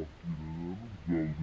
adquirirem del